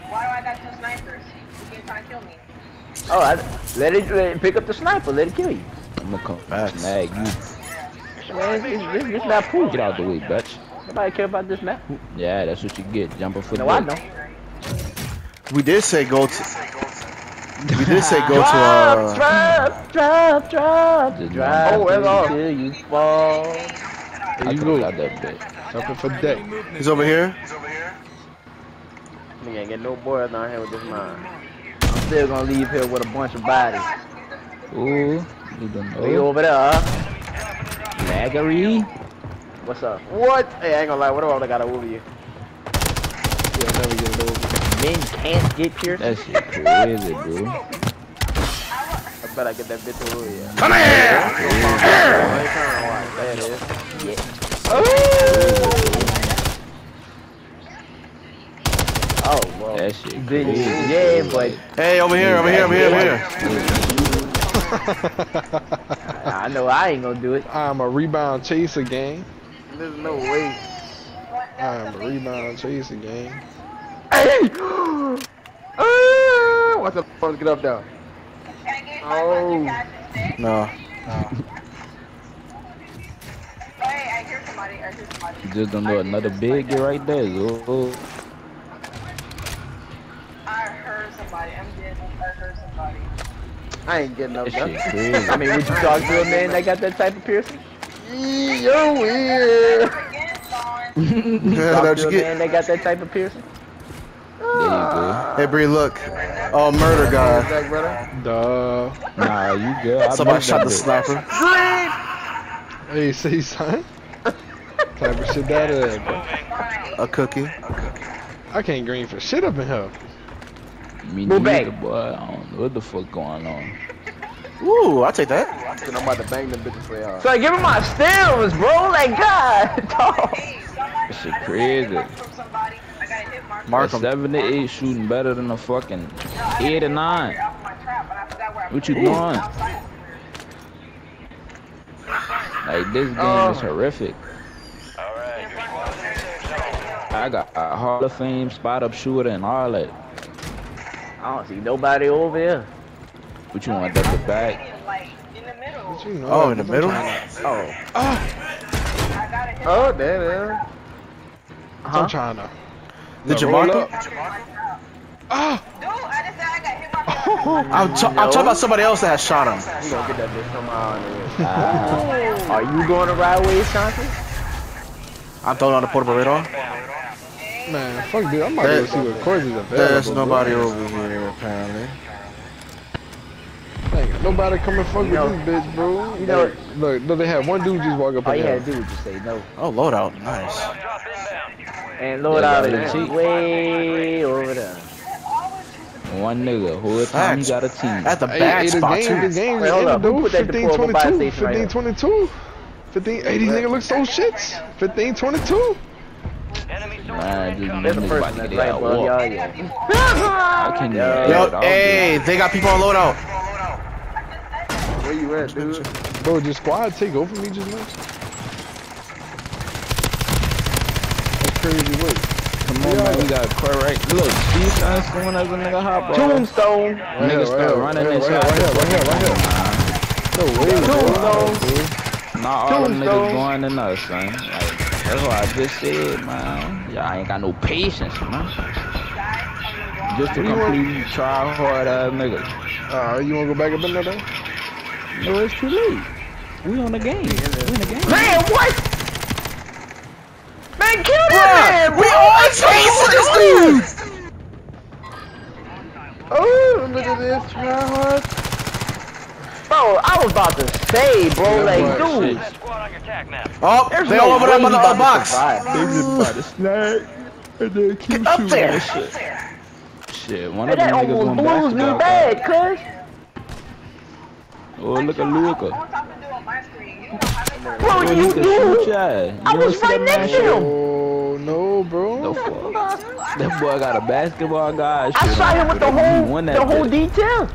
Why do I got two snipers? You can't try to kill me. Oh, I, let, it, let it pick up the sniper. Let it kill you. I'm gonna come Facts. snag you. Man, it's, it's, it's, it's not poop. Get out the way, bitch. Nobody care about this map. Yeah, that's what you get. Jumping for No, I know. We did say go to. We did say go to. Drop, Uh, drop, drop, drop, Just drop. Oh, it's off. Till you fall. there I you could've go. got that bitch. Jumping for deck. he's over here. We ain't get no boys down here with this mine. I'm still gonna leave here with a bunch of bodies. Ooh, you don't Oh, over there, huh? Naggery? What's up? What? Hey, I ain't gonna lie. What do I gotta over you? Yeah, never get over. Men can't get pierced. That shit crazy, bro. I bet I get that bitch over here. Come here. There it is. Yeah. Oh, well. That shit crazy. Yeah, bro. but Oh, Hey, over here, over here, over here, over here. *laughs* I know I ain't gonna do it. I'm a rebound chaser gang. There's no way. I'm a rebound chaser gang. *gasps* Hey! Ah, Watch the phone get up there. Can I get Oh. my cash instead? No. Hey, I hear somebody. I hear somebody. You just don't know another big get right there. Oh, I heard somebody. I'm dead. I heard somebody. I ain't getting up that shit. I mean, would you talk to a man that got that type of piercing? Yee, You're weird. Again, Dawn. Yeah, Talk that's to a what you man that got that type of piercing? There you go. Hey, Bree, look. Oh, murder guy. Back, brother. Duh. Nah, you good. I Somebody missed shot the bitch. sniper. Hey, say son. type of shit that is, bro. A cookie. I can't green for shit up in here. Me Move neither, back. boy. I don't know what the fuck going on. Ooh, I'll take that. I'm about to bang them bitches for y'all. So I give him my stems, bro. Oh, like, God, dog. Hey, somebody. That shit crazy. Somebody. I got a mark. Mark A him. seven to eight shooting better than a fucking eight or nine. Off my trap, but I forgot where I What you it. doing? Like this game Oh. is horrific. I got a Hall of Fame spot up shooter and all that. I don't see nobody over here. What you want that the back? Like, in the middle. You know, Oh, in the middle? trying to- Oh. I got a hit Oh, there, there. I'm trying to. Did you roll mark up. him? Ah! Dude, I just said I got hit mark. I'm, t- I'm talking about somebody else that has shot him. You gonna get that bitch somehow anyway. Are you going to ride with Wisconsin? I'm throwing on the portable radar. Man, fuck dude. I'm about to see what course is available. There's bro. nobody over here, apparently. Ain't nobody coming fuck with know- this bitch, bro. you know- Hey, look, look, they had one dude just walk up All in you had to do was just say no. Oh, loadout. Nice. And Lord Yeah, out yeah, is cheat. way over there. One nigga, who whole time he got a team. At the Hey, bad hey, the spot, game, the too. game Wait, is hold up. Who put dude. 15, deployable buy 22, 15, 22. 15, hey, these niggas look so shits. 15, 22. Man, just There's a niggas person that's right that above y'all. Yeah. I can't Yo, Yo, hey, they got people on loadout. Where you at, dude? Bro, just squad take over me just now. That's crazy work. Come on, man, we got correct. Look, these guys going as a nigga hot, bro. Tombstone. Right here, Niggas right start here, running right and here, shit. right here, right here, right here. No way. Tombstone. Not all them Tombstone. niggas going in us, son. Like, that's what I just said, man. Yeah, I ain't got no patience, man. Just to completely try hard ass niggas. Uh, you wanna go back up in there though? No, it's too late. We on the game. We in the game. Man, what? Man, kill that man, We all chasing this dude! Oh, look at this, tryhard. Bro, I was about to say, bro, like, dude. Oh, There's they no all over there way in the he uh, about box. to survive. Niggas about to snag. And then keep Get up shooting there. shit. Shit, one Man, of them that niggas almost going blues me basketball. bad, cuz. Oh, look at Luca. On top of doing my screen. You don't. Bro, Oh, you, you you. I was right next to him. Oh no, bro. The fuck? That boy got a basketball guy. I shit shot him with the whole, the whole detail.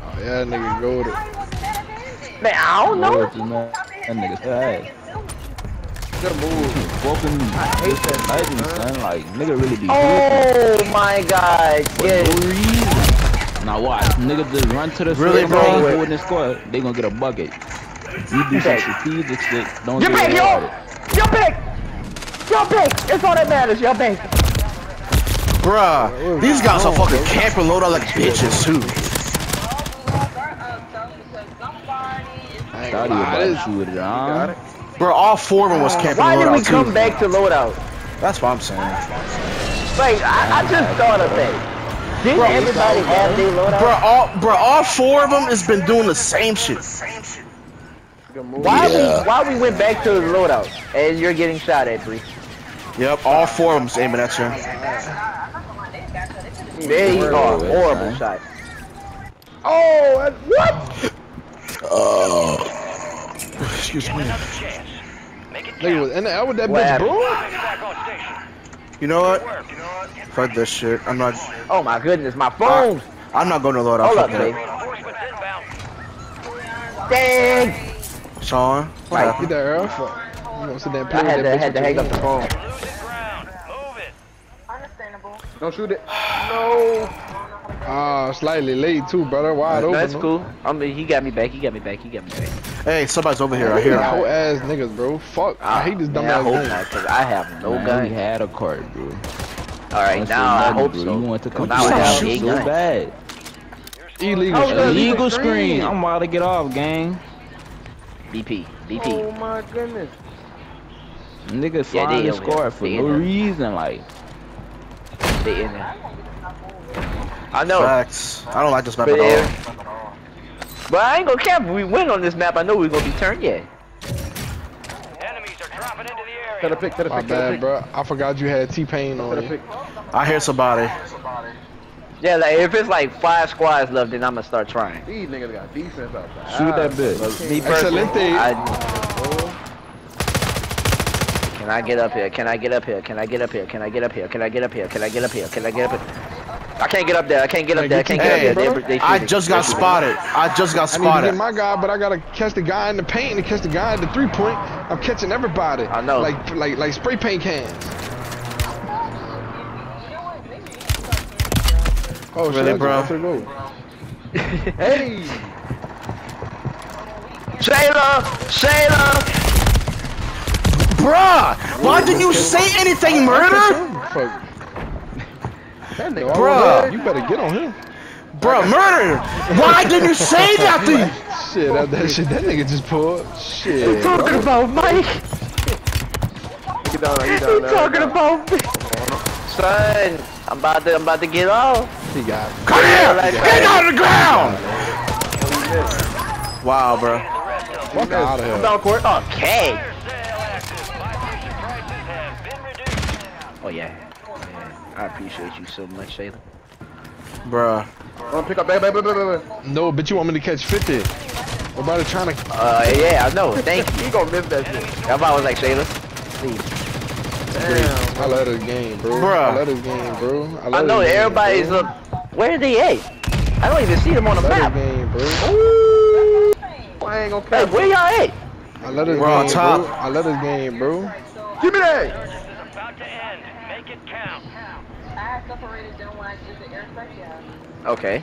Oh, yeah, nigga goaded. How you wasn't that abandoned? Man, I don't know. Loyalty, man. That nigga sad. Good move. Fucking hate that lightning, son. Like, nigga really be Oh my god. For Yeah. no reason. Now watch, nigga just run to the Really, bro? they holding the score, they gonna get a bucket. You do some strategic shit, don't Get get back, it yo! started. Yo, back! Yo, back! That's all that matters, yo, back. Bruh, these guys are fucking camping loadout like bitches too. I ain't Thought gonna he lie, about to shoot it, Got it. Bro, all four of them was camping Why load did we come too. back to loadout? That's what I'm saying. Like, I, I just thought of that. Didn't Bro, everybody have their loadout? Bro, all bro, all four of them has been doing the same shit. Good move. Why Yeah. we why we went back to the loadout as you're getting shot at, Bree? Yep, all four of them's aiming at you. They Word, are horrible man. shots. Oh, what? Uh, excuse me. Nigga was in the air with that What bitch, happened? Bro. You know what? Fuck this shit. I'm not. Oh my goodness, my ah, phone. I'm not going to load Hold out. up, Fuck that. Dang! Sean. What Right. Get happened? that air fuck. You know, sit there and play I with had that to bitch had to hang up the phone. Phone. Understandable. Don't shoot it. No. Ah, slightly late too, brother. Wide open. That's cool. I mean, he got me back. He got me back. He got me back. Hey, somebody's over here. I hear These him. hoe ass niggas, bro. Fuck. I hate this dumb Man, I ass hope game. not, cause I have no Man, gun. we had a cart, bro. All right, Once now I let me, hope bro, so. You want to come Now I Stop have shooting eight so guns. bad. Illegal. Shit. yeah. Illegal screen. screen. I'm about to get off, gang. BP, BP. Oh my goodness. Nigga Yeah, flying they the over score for no reason, like. They in there. I know, Facts. I don't like this map but, at all. but I ain't gonna care if we win on this map. I know we're gonna be turned yet. To the pick, to the My pick, to the bad, pick. bro. I forgot you had T-Pain on the you. I hear somebody. Yeah, like if it's like five squads left, then I'm gonna start trying. These niggas got defense outside. Shoot that bitch. Me personally, Excelente. I, can I get up here? Can I get up here? Can I get up here? Can I get up here? Can I get up here? Can I get up here? Can I get up here? I can't get up there. I can't get up there. I can't get up there. They, they I just got spotted. I just got I need to get spotted. my guy, but I gotta catch the guy in the paint and catch the guy at the three point. I'm catching everybody. I know. Like like like spray paint cans. Oh shit, Really, I bro? just got to. Hey. Sailor, Shayla. Bruh, why didn't you say anything, murder? Fuck. That nigga. Bruh. You better get on him. Bruh, murder. Why didn't you say *laughs* nothing? Shit, that, that shit, that nigga just pulled. Shit. You talking about Mike. Get down there, get down there. talking about me. Son, I'm about to, I'm about to get off. He got it. Come here. Get out of the ground. Wow, bro. Fuck out of here. Down court. Okay. Oh yeah. yeah. I appreciate you so much, Shayla. Bruh. Oh, pick up, baby, baby, baby, baby. No, but you want me to catch 50. Nobody trying to. Uh, yeah, I know. Thank *laughs* you. He gonna miss that shit. That's why I was like, Shayla, please. Damn. I love this game, bro. Bruh. I love this game, bro. I, love I know game, everybody's bro. up. Where are they at? I don't even see them on the I love map. this game, bro. I ain't gonna Hey, catch where y'all at? I love this We're on game, top. bro. I love this game, bro. Give me that. Okay.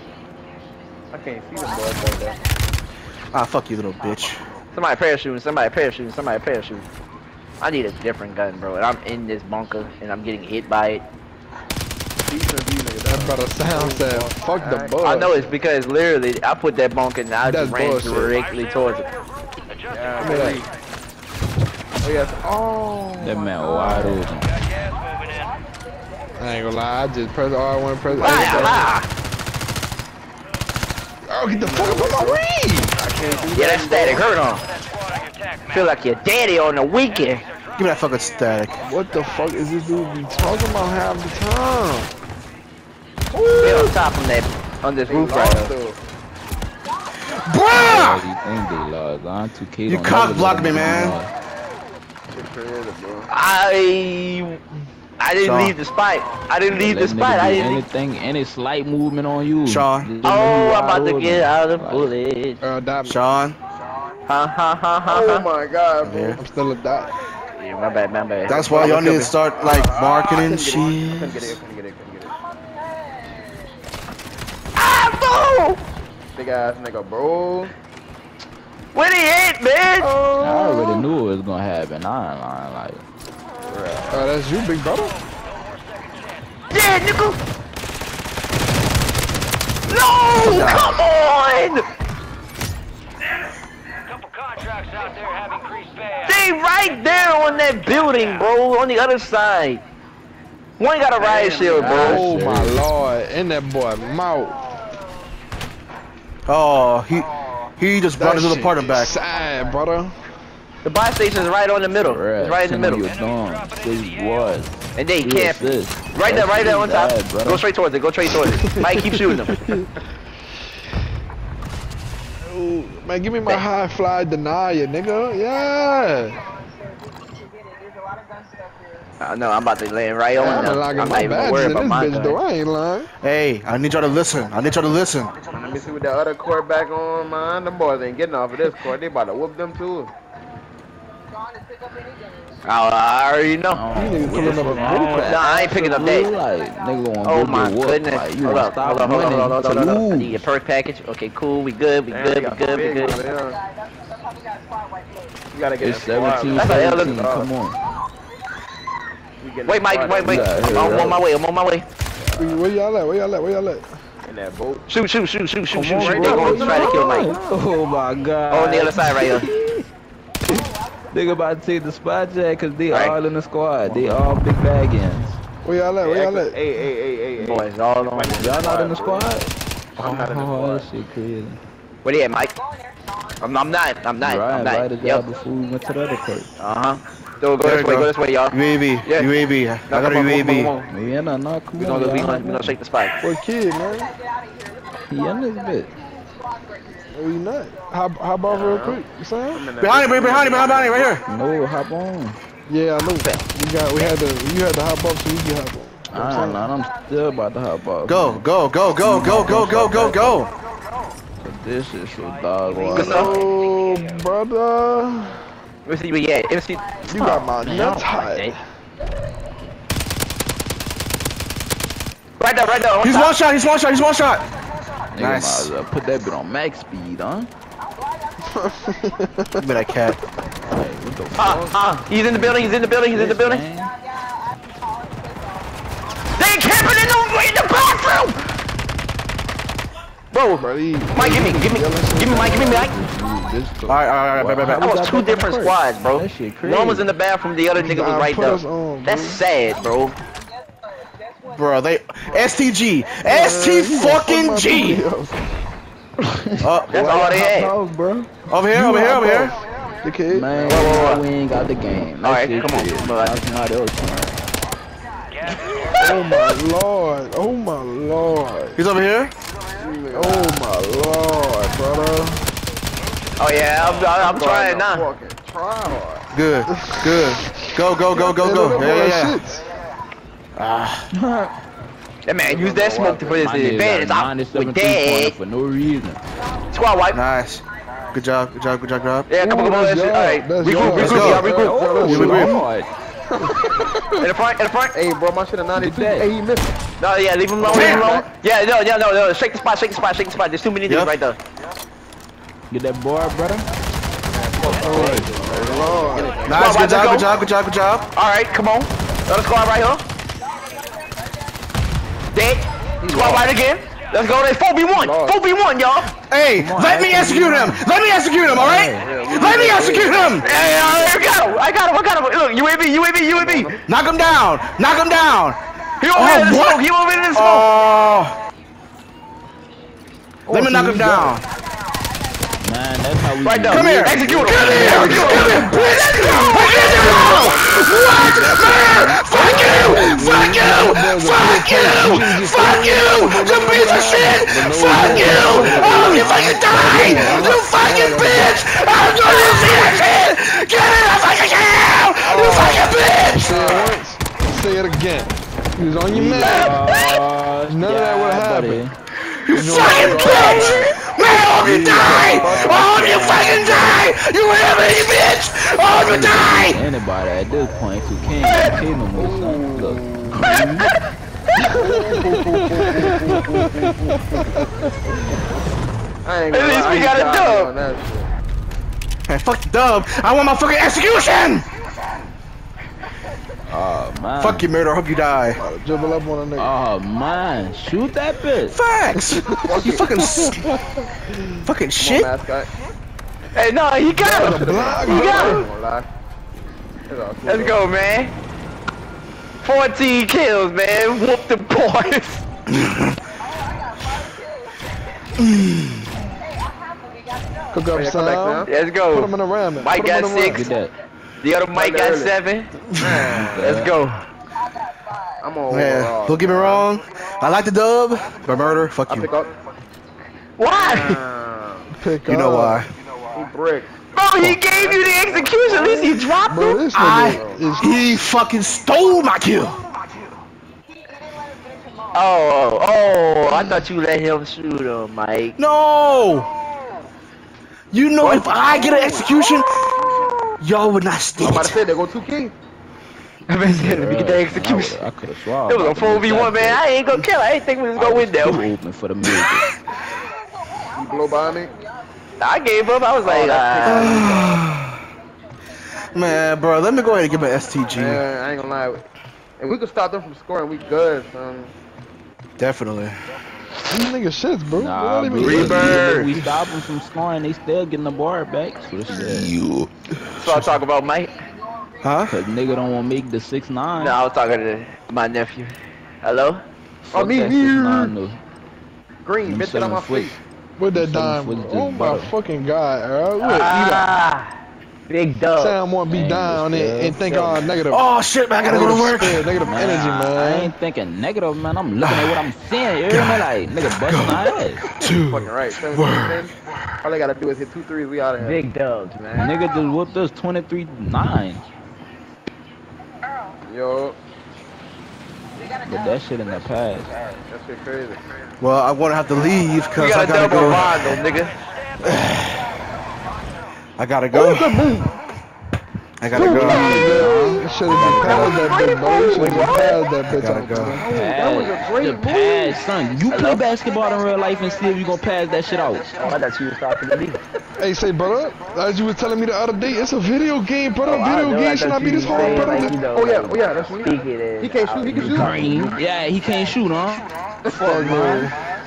I can't see the blood right there. Ah, fuck you, little bitch. Somebody parachuting, somebody parachuting, somebody parachuting. I need a different gun, bro, and I'm in this bunker, and I'm getting hit by it. That's about a sound, that fuck the bug. I know it's because literally I put that bunker and I That's just ran bullshit. directly towards it. Yeah, I mean, like, oh yes, oh. That man wide open. I ain't gonna lie, I just press R1, press R1. Bro, get the fuck up on my ring! Yeah, that static hurt on. Feel like your daddy on the weekend. Give me that fucking static. What the fuck is this dude be talking about half the time? On top of that, on this roof right now. Bruh! You cock blocked me, man. I I didn't Sean. leave the spot. I didn't leave the spot. I didn't. Leave. anything, any slight movement on you. Sean. Oh, I'm about to get out of Like, bullets. Uh. Sean. Ha ha ha ha. Oh my god, bro. Yeah. I'm still a dot. Yeah, my bad, my bad. That's why y'all need to start like marketing Couldn't get it, couldn't get it, shit. couldn't get it, couldn't get it. Ah, fool! Big ass nigga, bro. Where he hit, man? I already knew it was gonna happen. I ain't lying. Like, Uh, that's you, big brother. Yeah, nigga. No, come on! They right there on that building, bro, on the other side. One got a riot shield, bro. Oh my lord, and that boy mouth. Oh, he he just brought That his little shit partner back. Sad, brother. The buy station is right on the middle. bruh, It's right in the send middle. You dumb. This was. And they Three camp. assists. Right there, right there on top. Bad. Go straight towards it. Go straight towards it. Mike, keep shooting them. Ooh, *laughs* man, give me my high fly denier, nigga. Yeah. I know, I'm about to land right on I'm them. I'm my not even worried about this my bitch, though. I ain't lying. Hey, I need y'all to listen. I need y'all to listen. Let me see what that other quarterback on, man. The boys ain't getting off of this court. They about to whoop them too. Oh, I already know. You niggas pulling up a wrong Nah, I ain't picking up that. Like, nigga gonna Oh my goodness. Like, you hold up, hold up, hold up, hold up, hold up, hold up. I need your perk package. Okay, cool. We good, we Man, good, we good, we good. over there. You gotta get It's that squad, 17, man. That's a hell of- 17. Come on. Wait, Mike, wait, wait. Yeah, I'm on my way, I'm on my way. Where where y'all at? Where y'all at? Where y'all at? in that boat. Shoot, shoot, shoot, shoot, shoot, shoot, shoot. They bro. gonna try to kill Mike. Oh my god. Oh, on the other side right here. *laughs* Nigga about to take the spot jack because they Right. all in the squad. They all big bag ends. Where y'all at? Where y'all at? hey, hey, hey, hey. Boys, all on. Y'all not in the squad? I'm not in the Oh, squad. that shit crazy. Where they at, Mike? I'm, I'm not, I'm not, Bro, I I'm not. invited y'all Yep. before we went to the other court. Uh-huh. So go There this way, go. go this way, y'all. UAV, Yeah. UAV. I Now, got a come on, come on, come UAV. on, come on. Yeah, no, no, come We on. gonna, we y'all. gonna, we gonna shake the spot. What kid, man? He in this bitch. Oh, you not? Hop, hop off real quick. You saying? I'm Behind boat. you, behind you, behind you, right here. No, hop on. Yeah, I know. We got, we had to, you had to hop up so you can hop on. I don't know. I'm still about to hop off. Go, go, go, go, go, go, go, go, go. But This shit so dog Good water. Oh, brother. Let's see where you at. Let's. You got my nuts I don't hot. like Right there, right there. On He's top. one shot, he's one shot, he's one shot. Nigga Nice. might as well put that bit on max speed, huh? *laughs* Give me that cat. Like, what the Ah, fuck? ah. He's in the building. He's in the building. He's in the building. Man. They camping in the in the bathroom. Bro, Bro, he- Mike, give me, give me, give me, Mike, give me, Mike. This All right, all right, all right, Wow. bye, bye, That was two different squads, bro. That shit. One was in the bathroom, the other nigga was right put there. That's sad, bro. Bro, they STG, ST you gonna fuck fucking G. Uh, That's all they had. Dog, bro. over here, over here, over here. The kid. Man, Whoa, whoa, whoa. we ain't got the game. All right, come on, crazy. come on. That's not else, man. Oh my lord. Oh my lord. He's over here. Oh my lord, brother. Oh yeah, I'm, I'm, I'm trying now. Fucking try hard. Good, good. Go, go, go, go, go. Yeah, yeah, yeah. Ah, That man used that smoke for his My nigga advantage. I'm with three-pointer that. for no reason. Squad wipe. nice. Good job, good job, good job, good job. Yeah, come on, Ooh, come on. that's Let's, all y'all. right, That's regroup, y'all. Let's regroup, go. y'all, regroup. Oh, we agree. Lord. In the front, in the front. Hey, bro, my shit a 92. that. Hey, he missed. No, yeah, leave him alone, leave him alone. *laughs* Yeah, no, yeah, no, no. Shake the spot, shake the spot, shake the spot. There's too many niggas Yep. right there. Get that board, brother. Nice, Squad, good job, good job, good job, good job. All right, come on. Another squad right here. Dead. Squad right again. Let's go. There's 4v1. 4v1, y'all. Hey, on, let me execute execute him. Let me execute him. All right. Let me execute him. Hey, I got him! I got him! I got him! Look, UAV, UAV, UAV! Knock him down. Knock him down. He over Oh, there in the what? smoke! He over there in the oh. smoke! Oh. Let me knock him got- down. Man, that's how we Right do. Come here. Execute him! Come here. Come here. Let's go. Let's go. What? Man, fuck you. Fuck you. Fuck you. Fuck you. You piece of shit. Fuck you. Oh, you fucking die. You fucking bitch. I'm gonna see that shit. Get it. I fucking kill. You fucking bitch. Say it once. Say it again. He was on your man. Uh, None of that would've happened. buddy. You fucking bitch. Man, I hope you die. I hope you fucking die. You whatever, bitch. I hope you die. Anybody at this point who can't kill no more, son. Look. At least we got a dub. on that shit. Man, fuck the dub. I want my fucking execution. Oh, man. Fuck you, murder. I hope you die. Dribble up on a nigga. Oh, man. Shoot that bitch. Facts. *laughs* you fucking fucking Come shit. on. Hey, no, he got him! He got him! ain't gonna lie. It's all cool, Let's go, man. 14 kills, man. Whoop the boys. *laughs* Cook up yeah, come back sound. Let's Put go. him in a ramming. Mike Put got six. Get that. The other Mike got early. seven. Man, Let's go. I'm on Man, overall, don't get me wrong. I like the dub, but murder, fuck I pick you. up. Why? Damn. *laughs* Pick You know up. why? He brick. Bro, he gave you the execution. At least he dropped Bro, him. this I nigga is he fucking stole my kill. Oh, oh, oh. I thought you let him shoot him, Mike. No. You know if I get an execution, y'all would not stick I'm about to it. say, they go 2K. Let me get the execution. I could have sworn. It was a 4v1, man. I ain't gonna kill. I ain't think we was gonna win that Too one. open for the music. You blow by me. I gave up. I was like, ah. *sighs* Man, bro, let me go ahead and give an STG. Man, I ain't gonna lie. If we could stop them from scoring, we good, son. Definitely. These niggas shits, bro. Nah, What bro. do you mean? Rebirth. We stop them from scoring. They still getting the bar back. So this shit. You. so I talk about Mike. Huh? Cause nigga don't want to make the six nine. No, I was talking to my nephew. Hello? Oh, me, that me. 6'9" though. Green, Them bitch, get on my seven foot. face. With that Seven dime. foot is just Oh my butter. fucking god, bro. Look, eat Ah, big up. dub. Sam want to be Dang, down and, and think all negative. Oh shit, man, I gotta go to work. Spirit, negative energy, Nah, I ain't thinking negative, man. I'm looking at what I'm *sighs* seeing. You hear me? Like, nigga busting my ass. Two. Fucking right. 17, 10. All they gotta do is hit two threes, we out of here. Big dubs, man. Nigga just whooped us 23 9. Yo, But that shit in the past. that shit crazy. Well, I wanna have to leave We because got I a gotta double go. Rondo, nigga. *sighs* *sighs* I gotta go. I gotta go. You should have been past that bitch, bro. You should have been past that bitch. Gotta go. that was a great the move. pass, son. You play basketball in real life and see if you gonna pass that shit out. Oh, I thought you was talking to me. Hey, say, brother, as you were telling me the other day, it's a video game, brother. Oh, video game should not be this hard, brother. like, you know, Oh, yeah, oh, yeah, that's what speak it He can't shoot, he can um, shoot. Green. Yeah, he can't shoot, huh? Fuck, man.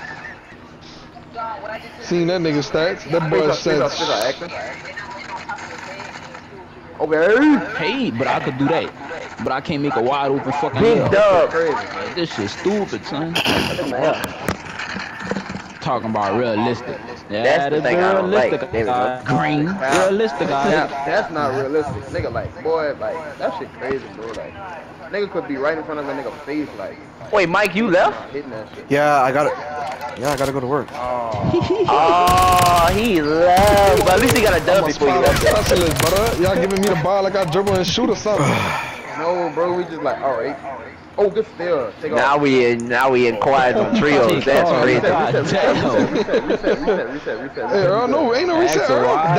Seen that nigga stats. That boy Face said, up, face up, face up, acting. Okay. Hey, but I could do that. But I can't make a wide open fucking Big layup. dub. Crazy. Like, This shit stupid, son. *coughs* Talking about realistic. Yeah, That's the that's thing I don't realistic. like. There we go. uh, green. Realistic, Now, uh, that's not realistic. Nigga, like, boy, like, that shit crazy, bro. Like, nigga could be right in front of a nigga face, like, Wait, Mike, you left? hitting that shit. Yeah, I gotta. Yeah, I gotta go to work. Oh, *laughs* oh he left. But at least he got a dub I'm before you left. specialist, brother. Y'all giving me the ball like I dribble and shoot or something. *sighs* No, bro, we just like, alright. Oh, good steal. Take Now off. we in, now we in quiet on trios. *laughs* That's Oh, crazy. God Reset, reset, damn. reset, reset, reset, reset, reset, reset. Hey, Earl, no, ain't no reset, Ask a Earl. why.